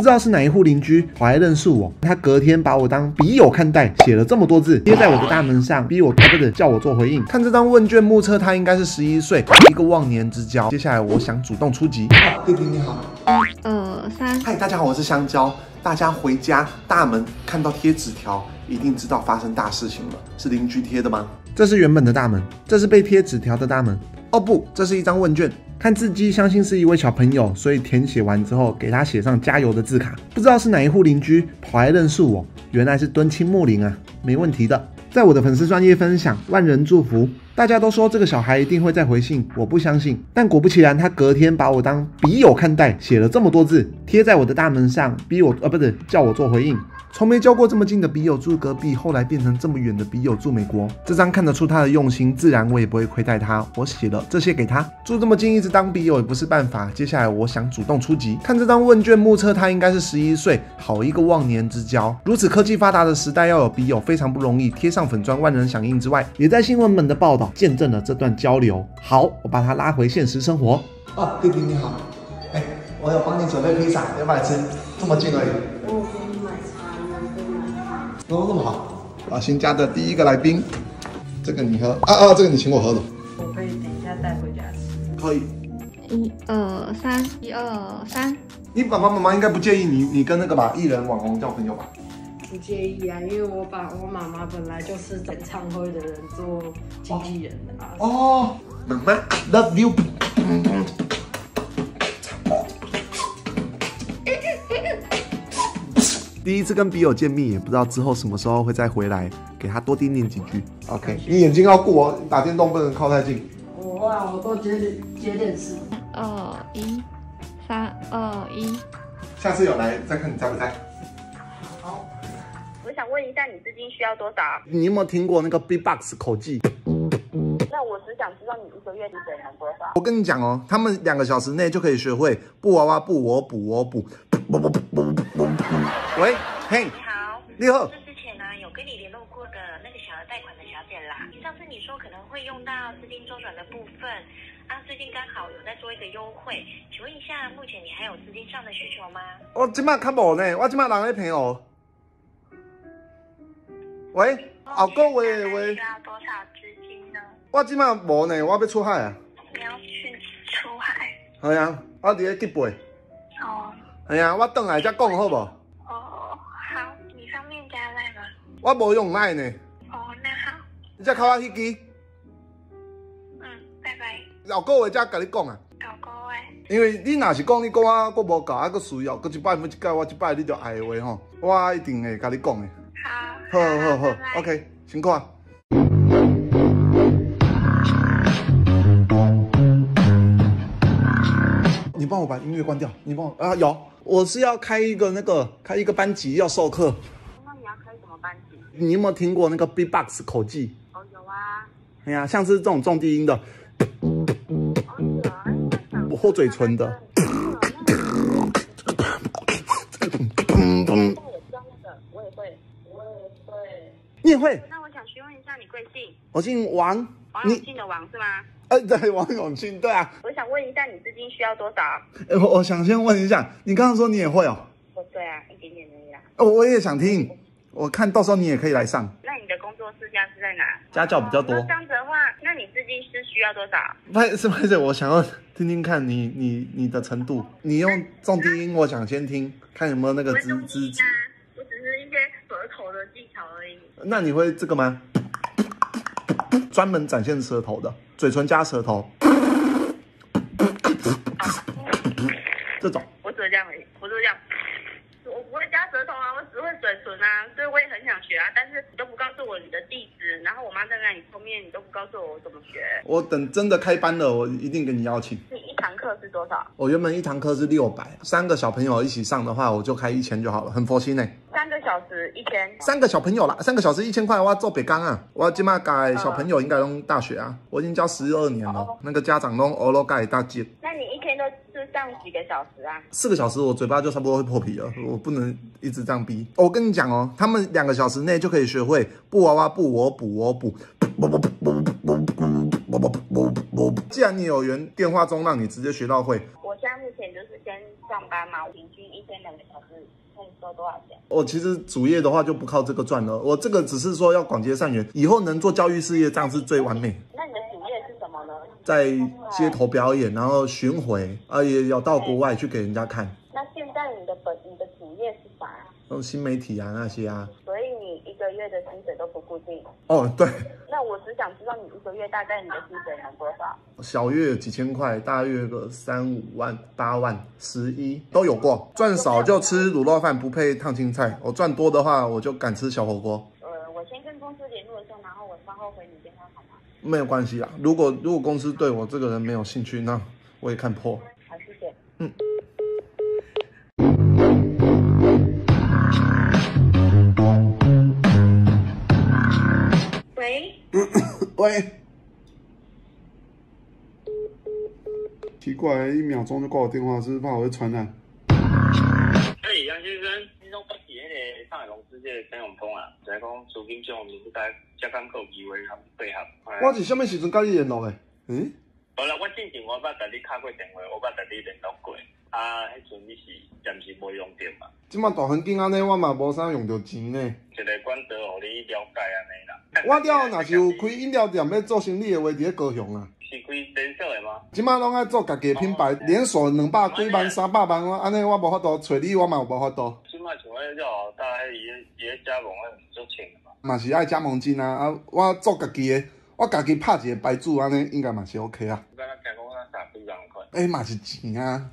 不知道是哪一户邻居跑来认识我，他隔天把我当笔友看待，写了这么多字贴在我的大门上，逼我不是叫我做回应。看这张问卷，目测他应该是十一岁，一个忘年之交。接下来我想主动出击。弟弟你好，二三，嗨，大家好，我是香蕉。大家回家大门看到贴纸条，一定知道发生大事情了，是邻居贴的吗？这是原本的大门，这是被贴纸条的大门。哦不，这是一张问卷。看字迹，相信是一位小朋友，所以填写完之后，给他写上加油的字卡。不知道是哪一户邻居跑来认识我，原来是敦亲睦邻啊，没问题的。在我的粉丝专业分享，万人祝福。大家都说这个小孩一定会再回信，我不相信。但果不其然，他隔天把我当笔友看待，写了这么多字，贴在我的大门上，逼我，呃，不是叫我做回应。从没交过这么近的笔友住隔壁，后来变成这么远的笔友住美国。这张看得出他的用心，自然我也不会亏待他。我写了这些给他，住这么近一直当笔友也不是办法。接下来我想主动出击。看这张问卷，目测他应该是十一岁，好一个忘年之交。如此科技发达的时代，要有笔友非常不容易。贴上粉砖，万人响应之外，也在新闻们的报道见证了这段交流。好，我把他拉回现实生活。啊，弟弟你好，哎，我有帮你准备披萨，要不要吃？这么近而已。哦，那么好啊！新家的第一个来宾，这个你喝啊啊，这个你请我喝的。我可以等一下带回家吃。可以。一二三，一二三。你爸爸妈妈应该不介意你你跟那个吧艺人网红交朋友吧？不介意啊，因为我把我妈妈本来就是演唱会的人做经纪人的啊。哦，妈妈 love you。第一次跟笔友见面，也不知道之后什么时候会再回来，给他多叮咛几句。OK，你眼睛要顾哦，打电动不能靠太近。我啊，我都接接电视。二一，三二一。下次有来再看你在不在。好，我想问一下，你资金需要多少？你有没有听过那个 B-box 口技？那我只想知道你一个月薪水能多少？我跟你讲哦，他们两个小时内就可以学会布娃娃布我补我补。喂，嘿，你好，你好。是之前呢有跟你联络过的那个小额贷款的小姐啦。上次你说可能会用到资金周转的部分啊，最近刚好有在做一个优惠，请问一下，目前你还有资金上的需求吗？我今麦较无呢，我今麦人在朋友。喂，后个月喂。需要多少资金呢？我今麦无呢，我要出海啊。你要去出海？系啊，我伫咧吉贝。哦。系啊，我等来再讲好不？我无用赖呢。哦，那好。你再靠我迄支。嗯，拜拜。后个月再跟你讲啊。后个月。因为你若是讲你讲啊，我无够，啊，佫需要，佫一摆每一届我一摆你就爱的话吼，我一定会甲你讲的。好。好好好，OK，辛苦啊。你帮我把音乐关掉，你帮我啊，有，我是要开一个那个开一个班级要授课。那你要开什么班级？你有没有听过那个 B-box 口技？哦，有啊。哎呀，像是这种重低音的，或嘴唇的。我也会，我也会。你也会？那我想询问一下，你贵姓？我姓王。王永庆的王是吗？呃，对，王永庆，对啊。我想问一下，你资金需要多少？哎，我我想先问一下，你刚刚说你也会哦？哦，对啊，一点点而已啦。哦，我也想听。我看到时候你也可以来上。那你的工作室家是在哪？家教比较多。这样子的话，那你资金是需要多少？不是不是，我想要听听看你你你的程度。你用重低音，我想先听，看有没有那个吱吱吱。我只是一些舌头的技巧而已。那你会这个吗？专门展现舌头的，嘴唇加舌头。这种。我只会这样而已，我只会这样。我不会加舌头啊，我只会嘴唇啊，所以我也很想学啊，但是你都不告诉我你的地址，然后我妈站在你后面，你都不告诉我我怎么学。我等真的开班了，我一定给你邀请。你一堂课是多少？我原本一堂课是六百，三个小朋友一起上的话，我就开一千就好了，很佛心呢。小时一千？三个小朋友啦，三个小时一千块，我要做北钢啊，我要起码改小朋友应该用大学啊，我已经教十二年了，那个家长弄欧罗盖大姐。那你一天都？上几个小时啊？四个小时，我嘴巴就差不多会破皮了。我不能一直这样逼。我跟你讲哦，他们两个小时内就可以学会布娃娃布我补我补。既然你有缘，电话中让你直接学到会。我现在目前就是先上班嘛，平均一天两个小时可以收多少钱？我其实主业的话就不靠这个赚了，我这个只是说要广结善缘，以后能做教育事业，这样是最完美。那你的主业是什么呢？在街头表演，然后巡回，啊，也要到国外去给人家看，那现在你的本你的主业是啥？那种新媒体啊那些啊。所以你一个月的薪水都不固定。哦，对，那我只想知道你一个月大概你的薪水能多少？小月几千块，大月个三五万、八万、十一都有过。赚少就吃卤肉饭，不配烫青菜。我赚多的话，我就敢吃小火锅。呃，我先跟公司联络一下，然后我稍后回你电话好吗？没有关系啊，如果如果公司对我这个人没有兴趣，那我也看破。好，谢谢。喂，喂，奇怪，一秒钟就挂我电话，是不是怕我会传染？哎，杨先生，你拢捌是迄个上海公司这个陈永通啊？就係讲资金上面不该接港有机会他们配合。我是什么时阵跟你联络的？嗯，好啦，我之前我捌甲你敲过电话，我捌甲你联络过。啊，迄阵你是暂时无用着嘛？即马大环境安尼，我嘛无啥用着钱呢。一个管道互你了解安尼啦。我了若是有开饮料店要做生意的话，伫咧高雄啊。是开连锁的吗？即马拢爱做家己的品牌，连锁两百几万、三百万，我安尼我无法度找你，我嘛有无法度。即摆像迄了大迄伊伊咧加盟迄足钱的嘛。嘛是爱加盟金啊，啊，我做家己的，我家己拍一个牌子，安尼应该嘛是 OK 啊。敢若听讲啊，三几万块。诶、嘛是钱啊。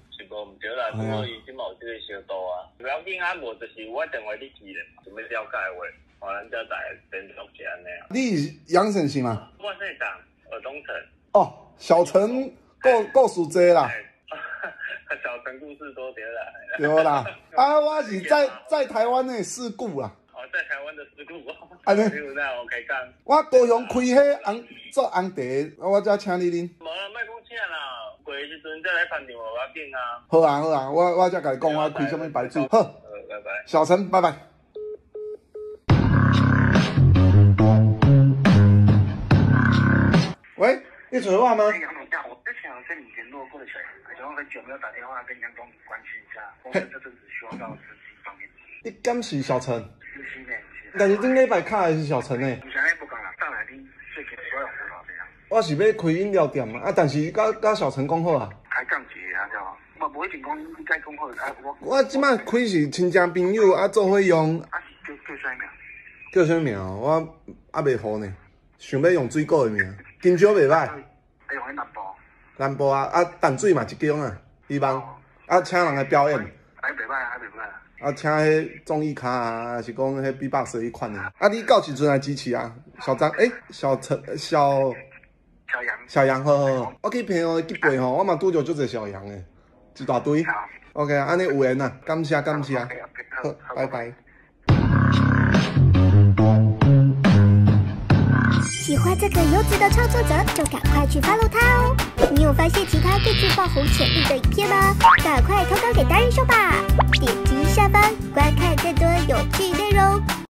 是无毋对啦，不过伊即嘛有即个小度啊。不要紧啊，无就是我电话你记咧，准备了解的话，互咱才来联络一下安尼啊。你是杨先生嘛？我姓张，尔东城。哦，小陈故故事多啦，小城故事多点啦。对啦。啊，我是在在台湾的事故啦。哦，在台湾的事故。安尼你有在 OK 讲？我高雄开迄红做红茶，我才请你啉。无啦，卖讲请啦，过的时阵再来判定无要紧啊。好啊好啊，我我再甲你讲我开什么牌子。好，呃，拜拜。小陈，拜拜。喂，你找我吗？杨总大，我之前有跟你联络过的，然后很久没有打电话跟杨总关心一下，公司这阵子需要到资金方面。你敢是小陈？是新的，但是顶礼拜卡的是小陈诶。你现在不讲了，上来你最近所有多少这样？我是要开饮料店嘛，啊，但是甲甲小陈讲好啊。开降级啊，知道吗？我不会进攻，你该讲好啊，我我即摆开是亲戚朋友啊，做伙用，啊是叫叫啥名？叫啥名？我啊袂好呢，想要用水果的名，金蕉袂歹，还有迄南部，南部啊啊淡水嘛一间啊，希望啊请人来表演，还袂歹，还袂歹。啊请迄综艺卡啊，还是讲迄 B-box 迄款的。啊你到时阵来支持啊，小张诶，小陈小小杨，小杨好好好，我去朋友去背吼，我嘛拄着足侪小杨诶，一大堆。OK 啊，安尼有缘啊，感谢感谢 OK，好，拜拜。喜欢这个优质的创作者，就赶快去 follow 他哦！你有发现其他更具爆红潜力的影片吗？赶快投稿给达人秀吧！点击下方观看更多有趣内容。